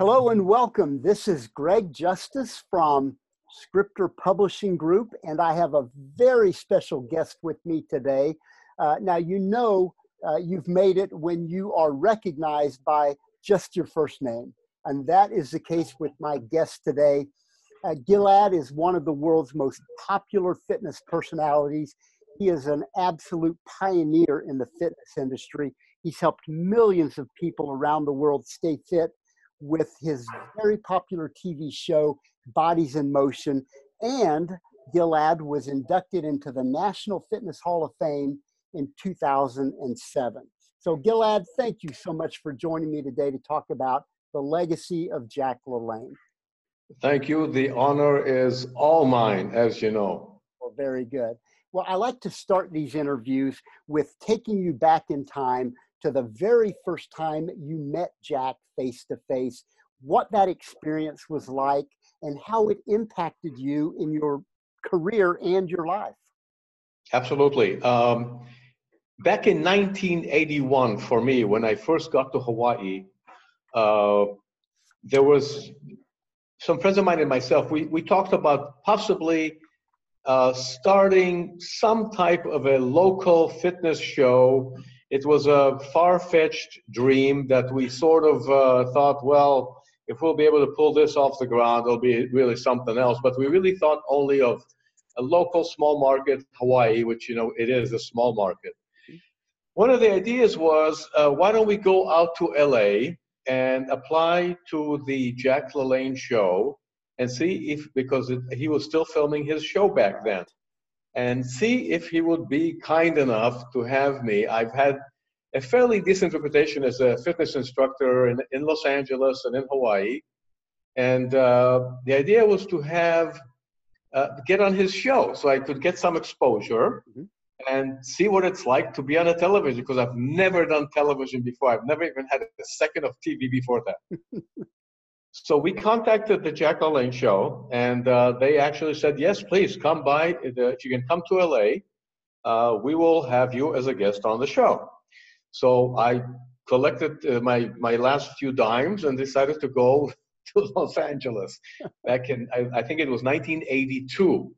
Hello and welcome. This is Greg Justice from Scripter Publishing Group, and I have a very special guest with me today. Uh, now, you know uh, you've made it when you are recognized by just your first name, and that is the case with my guest today. Uh, Gilad is one of the world's most popular fitness personalities. He is an absolute pioneer in the fitness industry. He's helped millions of people around the world stay fit with his very popular TV show, Bodies in Motion. And Gilad was inducted into the National Fitness Hall of Fame in 2007. So, Gilad, thank you so much for joining me today to talk about the legacy of Jack LaLanne. Thank you. The honor is all mine, as you know. Well, very good. Well, I like to start these interviews with taking you back in time to the very first time you met Jack face to face, what that experience was like, and how it impacted you in your career and your life. Absolutely. Um, back in 1981, for me, when I first got to Hawaii, uh, there was some friends of mine and myself. We we talked about possibly uh, starting some type of a local fitness show it was a far-fetched dream that we sort of uh, thought, well, if we'll be able to pull this off the ground, it'll be really something else. But we really thought only of a local small market, Hawaii, which you know it is a small market. One of the ideas was, uh, why don't we go out to LA and apply to the Jack LaLanne show and see if, because it, he was still filming his show back then and see if he would be kind enough to have me. I've had a fairly decent reputation as a fitness instructor in, in Los Angeles and in Hawaii. And uh, the idea was to have, uh, get on his show so I could get some exposure mm-hmm. and see what it's like to be on a television because I've never done television before. I've never even had a second of TV before that. So we contacted the Jack LaLanne show, and uh, they actually said, yes, please come by. If you can come to LA, uh, we will have you as a guest on the show. So I collected uh, my, my last few dimes and decided to go to Los Angeles back in, I, I think it was 1982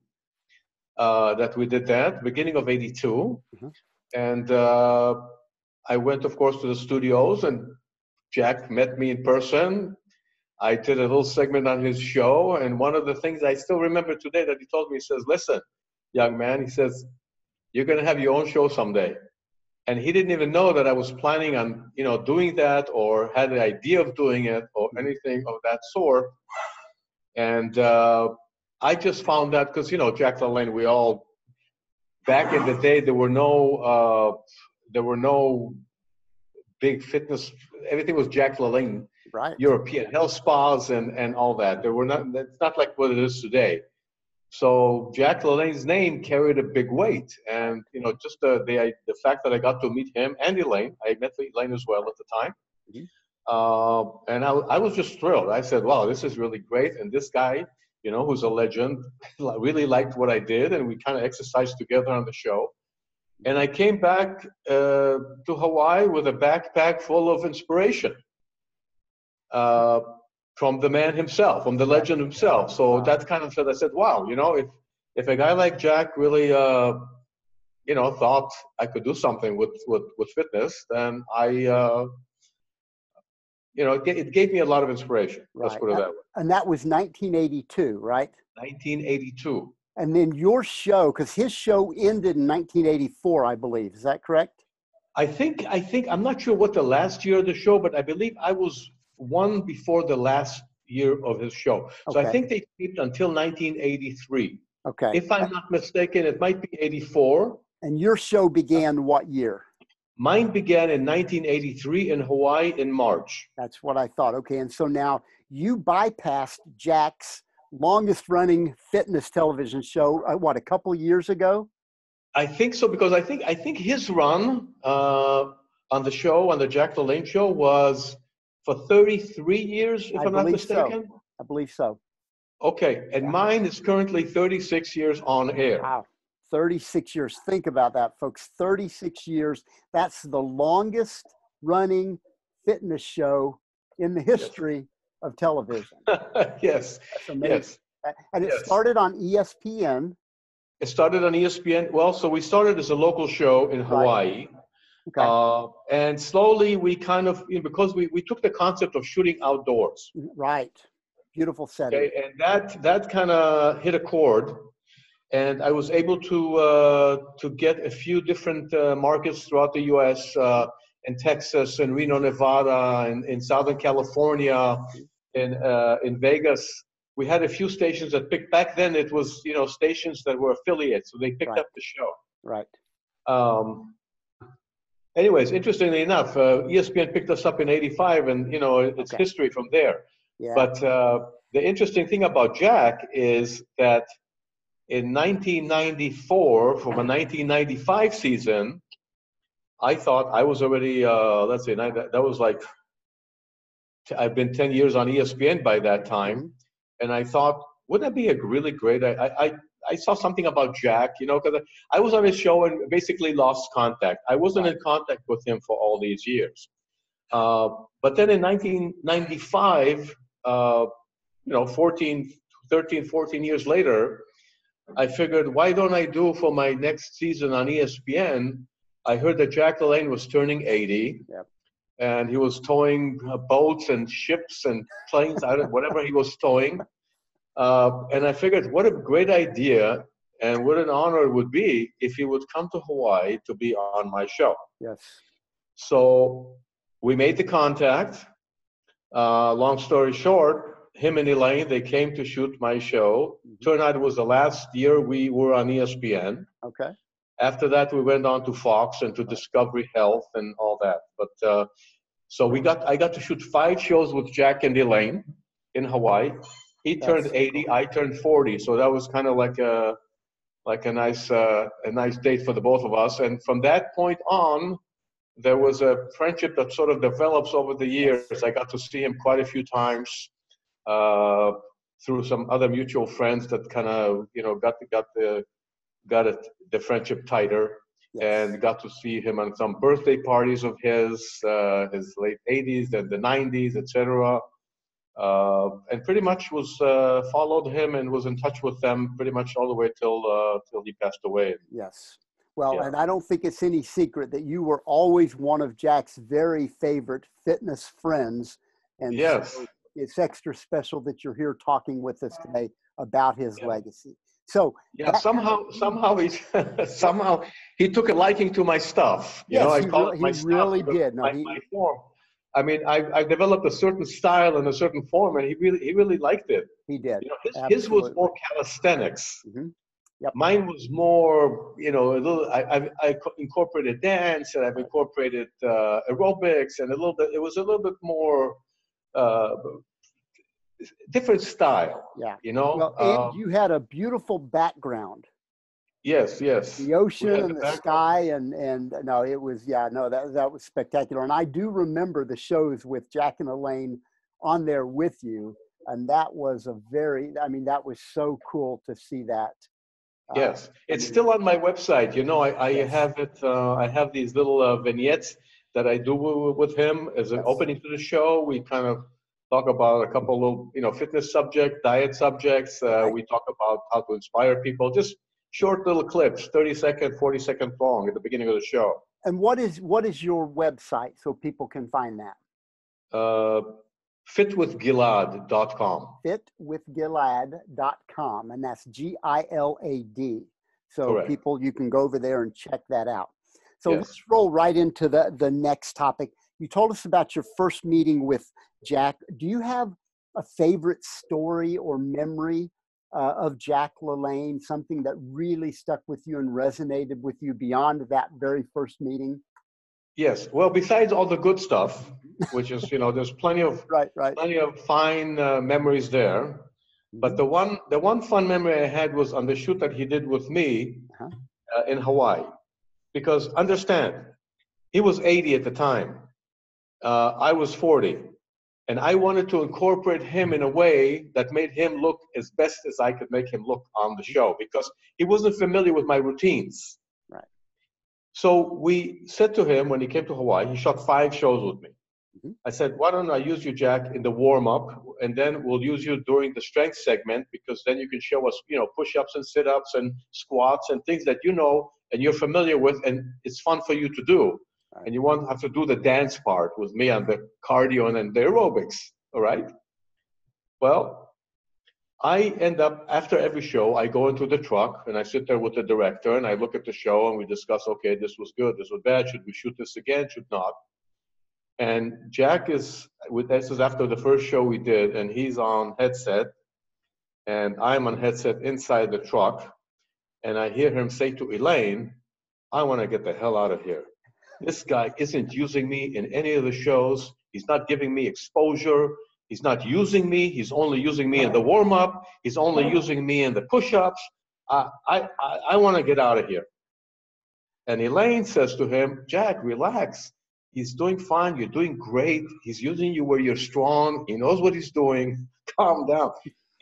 uh, that we did that, beginning of 82. Mm-hmm. And uh, I went, of course, to the studios, and Jack met me in person, I did a little segment on his show, and one of the things I still remember today that he told me, he says, "Listen, young man," he says, "you're going to have your own show someday." And he didn't even know that I was planning on, you know, doing that or had the idea of doing it or anything of that sort. And uh, I just found that because you know Jack LaLanne, we all back in the day there were no uh, there were no big fitness. Everything was Jack LaLanne right. European health spas and, and all that. There were not, it's not like what it is today. So Jack LaLanne's name carried a big weight. And, you know, just the, the, the fact that I got to meet him and Elaine, I met Elaine as well at the time. Mm-hmm. Uh, and I, I was just thrilled. I said, wow, this is really great. And this guy, you know, who's a legend, really liked what I did. And we kind of exercised together on the show. And I came back uh, to Hawaii with a backpack full of inspiration uh, from the man himself, from the legend himself. So that kind of said, I said, wow, you know, if if a guy like Jack really, uh, you know, thought I could do something with with, with fitness, then I, uh, you know, it, it, gave me a lot of inspiration. Right. Let's put it that way. And that was 1982, right? 1982. And then your show, because his show ended in 1984, I believe. Is that correct? I think I think I'm not sure what the last year of the show, but I believe I was one before the last year of his show. So okay. I think they taped until 1983. Okay. If I'm not mistaken, it might be 84. And your show began what year? Mine began in 1983 in Hawaii in March. That's what I thought. Okay. And so now you bypassed Jack's longest running fitness television show, uh, what, a couple years ago? I think so because I think I think his run uh, on the show on the Jack LaLanne show was for 33 years, if I am not mistaken? So. I believe so. Okay, and yeah. mine is currently 36 years on air. Wow, 36 years. Think about that, folks. 36 years. That's the longest running fitness show in the history yes. of television. yes. Yes. And it yes. started on ESPN. It started on ESPN. Well, so we started as a local show in Hawaii. Right. Okay. Uh, and slowly we kind of, you know, because we, we took the concept of shooting outdoors. Right. Beautiful setting. Okay, and that, that kind of hit a chord. And I was able to, uh, to get a few different uh, markets throughout the US, uh, in Texas, in Reno, Nevada, and in Southern California, in, uh, in Vegas. We had a few stations that picked, back then it was, you know, stations that were affiliates. So they picked right. up the show. Right. Um, anyways, interestingly enough, uh, ESPN picked us up in '85, and you know it's okay. history from there. Yeah. But uh, the interesting thing about Jack is that in 1994, from a 1995 season, I thought I was already, uh, let's say, that, that was like, I've been 10 years on ESPN by that time. Mm-hmm. And I thought, wouldn't that be a really great, I, I, I saw something about Jack, you know, because I was on his show and basically lost contact. I wasn't in contact with him for all these years. Uh, but then in 1995, uh, you know, 14, 13, 14 years later, I figured, why don't I do for my next season on ESPN? I heard that Jack LaLanne was turning 80. Yep. And he was towing uh, boats and ships and planes, whatever he was towing. Uh, and I figured, what a great idea and what an honor it would be if he would come to Hawaii to be on my show. Yes. So we made the contact. Uh, long story short, him and Elaine, they came to shoot my show. Mm-hmm. Turned out it was the last year we were on ESPN. Okay. After that, we went on to Fox and to Discovery Health and all that. But uh, so we got, I got to shoot five shows with Jack and Elaine in Hawaii. He turned 80, I turned 40, so that was kind of like a like a nice uh, a nice date for the both of us. And from that point on, there was a friendship that sort of develops over the years. I got to see him quite a few times uh, through some other mutual friends that kind of you know got the, got the got it the friendship tighter. Yes. And got to see him on some birthday parties of his, uh, his late 80s and the 90s, etc and pretty much was uh, followed him and was in touch with them pretty much all the way till uh, till he passed away. Yes. Well, yeah. and I don't think it's any secret that you were always one of Jack's very favorite fitness friends. And yes, so it's extra special that you're here talking with us today about his yeah. legacy. So yeah, that, somehow somehow he somehow he took a liking to my stuff. You yes, know, I he, call re- it my he really did. No, my, he, my form I mean, I, I developed a certain style and a certain form, and he really he really liked it. He did. You know, his, his was more calisthenics. Mm-hmm. Yep. Mine was more, you know, a little. I, I, I incorporated dance, and I've incorporated uh, aerobics, and a little bit. It was a little bit more uh, different style. Yeah. You know. Well, and uh, you had a beautiful background. Yes, yes. The ocean and the, sky and and no, it was yeah, no, that that was spectacular. And I do remember the shows with Jack and Elaine on there with you, and that was a very, I mean, that was so cool to see that. Uh, yes, uh, it's still on my website. You know, I, I yes. have it. Uh, I have these little uh, vignettes that I do with him as an yes. opening to the show. We kind of talk about a couple of you know fitness subject, diet subjects. Uh, right. We talk about how to inspire people. Just short little clips, 30 second, 40 second long at the beginning of the show. And what is what is your website so people can find that? Uh, fitwithgilad.com. Fitwithgilad.com, and that's G I L A D. So Correct. people, you can go over there and check that out. So yes. let's roll right into the the next topic. You told us about your first meeting with Jack. Do you have a favorite story or memory uh, of Jack LaLanne, something that really stuck with you and resonated with you beyond that very first meeting? Yes. Well, besides all the good stuff, which is you know, there's plenty of right, right. plenty of fine uh, memories there. But mm-hmm. the one the one fun memory I had was on the shoot that he did with me uh-huh. uh, in Hawaii, because understand, he was 80 at the time. Uh, I was 40. And I wanted to incorporate him in a way that made him look as best as I could make him look on the show because he wasn't familiar with my routines. Right. So we said to him when he came to Hawaii, he shot five shows with me. Mm-hmm. I said, why don't I use you, Jack, in the warm up, and then we'll use you during the strength segment because then you can show us, you know, push ups and sit ups and squats and things that you know and you're familiar with, and it's fun for you to do. And you won't have to do the dance part with me on the cardio and the aerobics. All right. Well, I end up after every show, I go into the truck and I sit there with the director and I look at the show and we discuss, okay, this was good, this was bad, should we shoot this again, should not? And Jack is with this is after the first show we did, and he's on headset, and I'm on headset inside the truck, and I hear him say to Elaine, I want to get the hell out of here. This guy isn't using me in any of the shows. He's not giving me exposure. He's not using me. He's only using me in the warm up. He's only using me in the push ups. I, I, I want to get out of here. And Elaine says to him, Jack, relax. He's doing fine. You're doing great. He's using you where you're strong. He knows what he's doing. Calm down.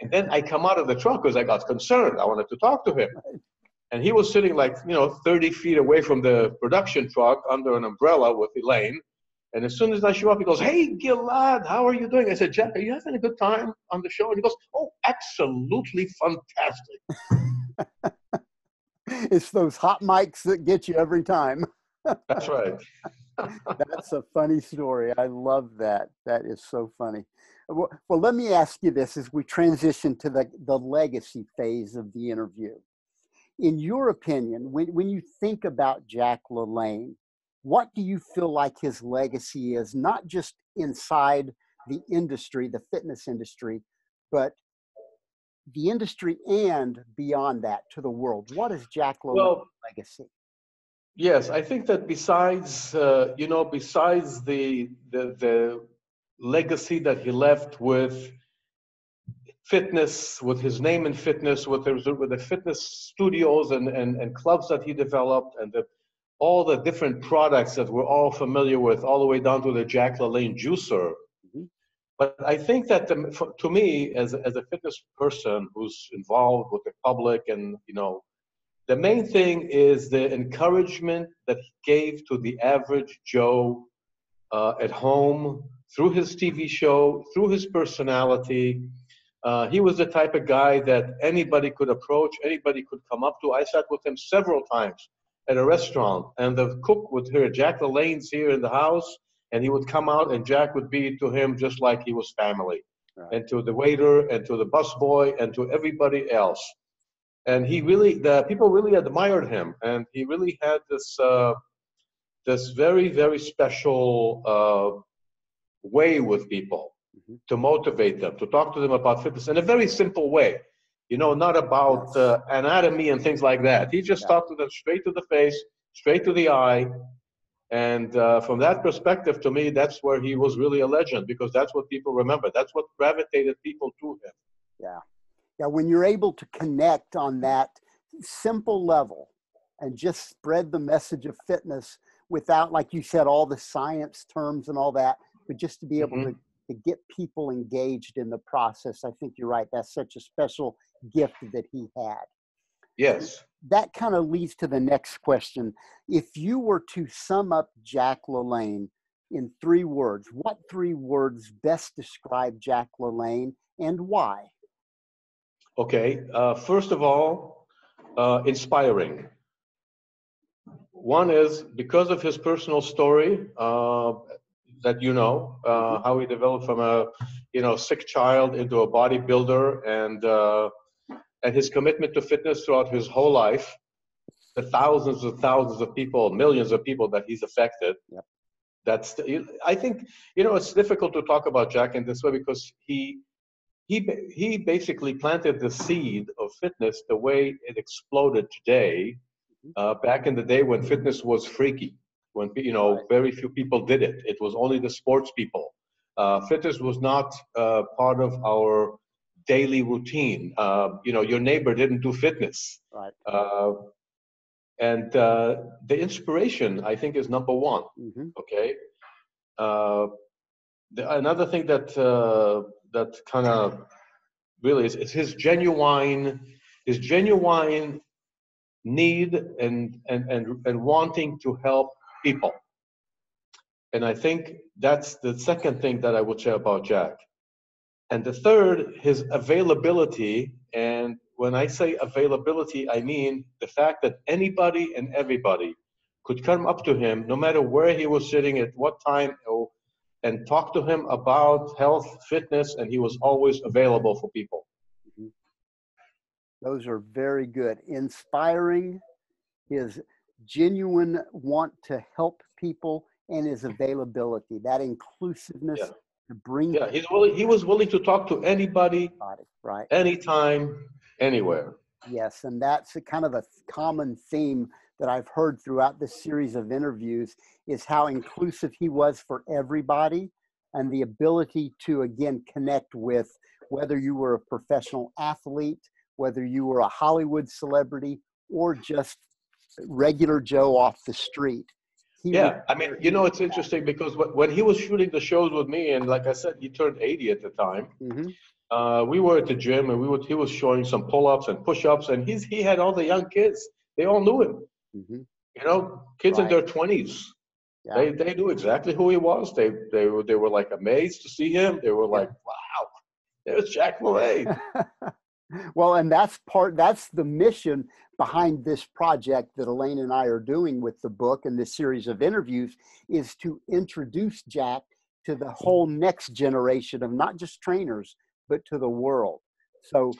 And then I come out of the truck because I got concerned. I wanted to talk to him. And he was sitting like, you know, 30 feet away from the production truck under an umbrella with Elaine. And as soon as I show up, he goes, Hey, Gilad, how are you doing? I said, Jack, are you having a good time on the show? And he goes, Oh, absolutely fantastic. it's those hot mics that get you every time. That's right. That's a funny story. I love that. That is so funny. Well, well, let me ask you this as we transition to the, the legacy phase of the interview. In your opinion, when, when you think about Jack LaLanne, what do you feel like his legacy is, not just inside the industry, the fitness industry, but the industry and beyond that to the world? What is Jack LaLanne's well, legacy? Yes, I think that besides, uh, you know, besides the, the, the legacy that he left with fitness, with his name in fitness, with the, with the fitness studios and, and, and clubs that he developed, and the, all the different products that we're all familiar with, all the way down to the Jack LaLanne juicer. Mm-hmm. But I think that the, for, to me, as, as a fitness person who's involved with the public and you know the main thing is the encouragement that he gave to the average Joe uh, at home through his TV show, through his personality. Uh, he was the type of guy that anybody could approach, anybody could come up to. I sat with him several times at a restaurant, and the cook would hear Jack LaLanne's here in the house, and he would come out, and Jack would be to him just like he was family, right. and to the waiter, and to the busboy, and to everybody else and he really the people really admired him and he really had this uh, this very very special uh, way with people mm-hmm. to motivate them to talk to them about fitness in a very simple way you know not about uh, anatomy and things like that he just yeah. talked to them straight to the face straight to the eye and uh, from that perspective to me that's where he was really a legend because that's what people remember that's what gravitated people to him yeah yeah, when you're able to connect on that simple level and just spread the message of fitness without, like you said, all the science terms and all that, but just to be able mm-hmm. to, to get people engaged in the process, I think you're right. That's such a special gift that he had. Yes. That kind of leads to the next question. If you were to sum up Jack LaLanne in three words, what three words best describe Jack LaLanne and why? Okay, uh, first of all, uh, inspiring. One is because of his personal story uh, that you know, uh, mm-hmm. how he developed from a you know sick child into a bodybuilder, and uh, and his commitment to fitness throughout his whole life, the thousands and thousands of people, millions of people that he's affected. Yep. That's I think you know it's difficult to talk about Jack in this way because he he, he basically planted the seed of fitness the way it exploded today. Mm-hmm. Uh, back in the day when fitness was freaky, when you know very few people did it. It was only the sports people. Uh, fitness was not uh, part of our daily routine. Uh, you know, your neighbor didn't do fitness. Right. Uh, and uh, the inspiration, I think, is number one. Mm-hmm. Okay. The, another thing that that kind of really is, is his genuine his genuine need and, and and and wanting to help people And I think that's the second thing that I would say about Jack. And the third, his availability. And when I say availability, I mean the fact that anybody and everybody could come up to him, no matter where he was sitting, at what time, and talk to him about health, fitness, and he was always available for people. Mm-hmm. Those are very good. Inspiring, his genuine want to help people, and his mm-hmm. availability, that inclusiveness yeah. to bring. Yeah, he's willing, he was willing to talk to anybody, right? Anytime, anywhere. Yes, and that's a kind of a common theme that I've heard throughout this series of interviews is how inclusive he was for everybody and the ability to again connect with whether you were a professional athlete, whether you were a Hollywood celebrity or just regular Joe off the street. He yeah, I mean, you know, it's interesting because when he was shooting the shows with me, and like I said, he turned 80 at the time. Mm-hmm. Uh, we were at the gym, and we would, he was showing some pull-ups and push-ups, and he's he had all the young kids. They all knew him. Mm-hmm. You know, kids right. in their twenties. Yeah. They they knew exactly who he was. They they were they were like amazed to see him. They were like, "Wow, there's Jack LaVey." well, and that's part. That's the mission behind this project that Elaine and I are doing with the book and this series of interviews is to introduce Jack to the whole next generation of not just trainers but to the world. So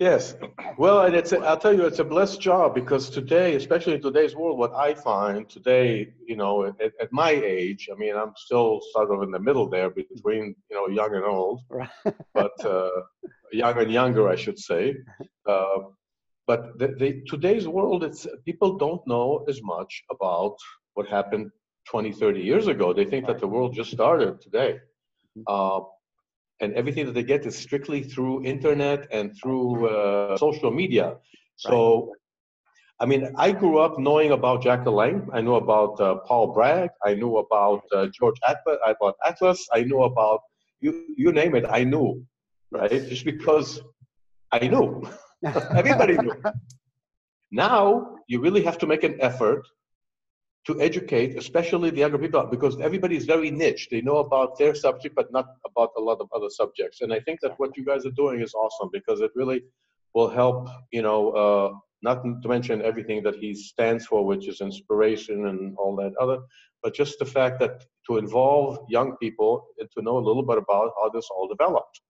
Yes. Well, and it's a, I'll tell you, it's a blessed job because today, especially in today's world, what I find today, you know, at, at my age, I mean, I'm still sort of in the middle there between, you know, young and old, Right. but uh, young and younger, I should say. Uh, but the, the, today's world, it's people don't know as much about what happened 20, 30 years ago. They think that the world just started today. Mm-hmm. Uh, and everything that they get is strictly through internet and through uh, social media. So, right. I mean, I grew up knowing about Jack LaLanne. I knew about uh, Paul Bragg. I knew about uh, George Atlas. I about Atlas. I knew about you. You name it. I knew, right? Just because I knew. Everybody knew. Now you really have to make an effort to educate, especially the younger people, because everybody is very niche. They know about their subject, but not about a lot of other subjects. And I think that what you guys are doing is awesome because it really will help, you know, uh, not to mention everything that he stands for, which is inspiration and all that other, but just the fact that to involve young people and to know a little bit about how this all developed.